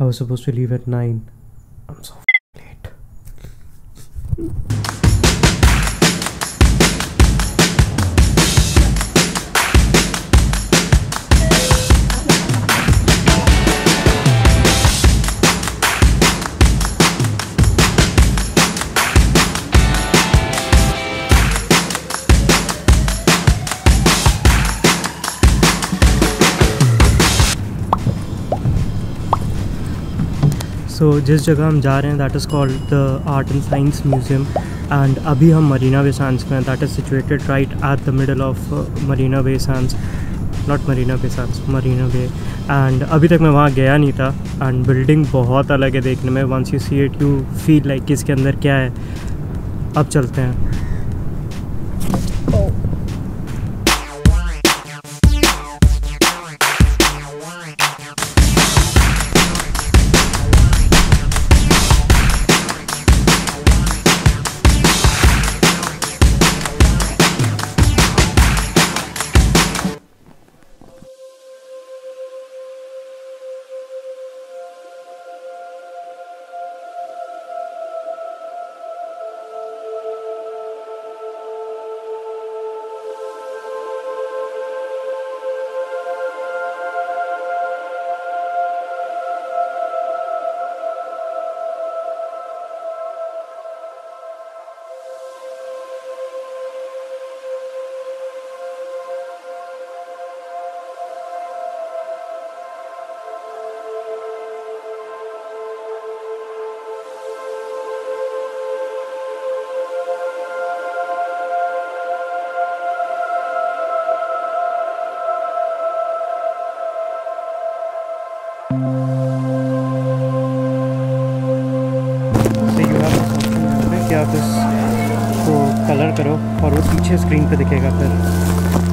I was supposed to leave at 9. I'm so so so, जिस जगह हम जा रहे हैं that is called the art and science museum and अभी हम मरीना वे सांस में that is situated right at the middle of Marina Bay Sands not Marina वे सांस मरीना वे एंड अभी तक मैं वहाँ गया नहीं था. एंड बिल्डिंग बहुत अलग है देखने में. Once you see it you feel like इसके अंदर क्या है. अब चलते हैं. So आप इसको कलर करो और वो पीछे स्क्रीन पे दिखेगा फिर।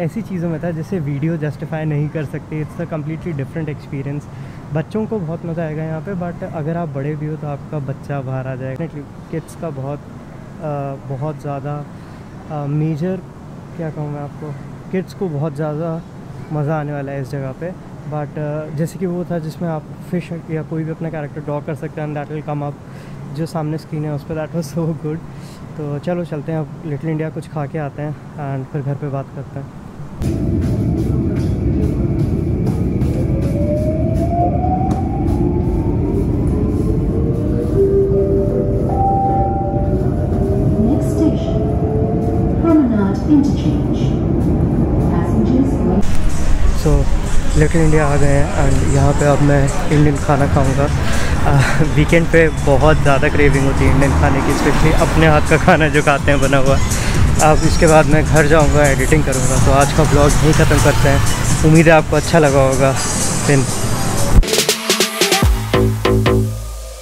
ऐसी चीज़ों में था जिसे वीडियो जस्टिफाई नहीं कर सकते it's a completely different experience बच्चों को बहुत मज़ा आएगा यहाँ पे बट अगर आप बड़े भी हो तो आपका बच्चा बाहर आ जाएगा. किड्स का बहुत आ, बहुत ज़्यादा मेजर क्या कहूँ मैं आपको किड्स को बहुत ज़्यादा मज़ा आने वाला है इस जगह पे. बट जैसे कि वो था जिसमें आप फ़िश या कोई भी अपना कैरेक्टर ड्रॉ कर सकते हैं and that will come up जो सामने स्क्रीन है उस पर. दैट वॉज़ सो गुड तो चलो चलते हैं अब लिटिल इंडिया कुछ खा के आते हैं एंड फिर घर पे बात करते हैं. लिटिल इंडिया आ गए हैं एंड यहाँ पे अब मैं इंडियन खाना खाऊँगा। वीकेंड पे बहुत ज़्यादा क्रेविंग होती है इंडियन खाने की स्पेशली अपने हाथ का खाना जो खाते हैं बना हुआ। अब इसके बाद मैं घर जाऊँगा एडिटिंग करूँगा। तो आज का ब्लॉग यहीं ख़त्म करते हैं। उम्मीद है आपको अच्छा लगा होगा। फिर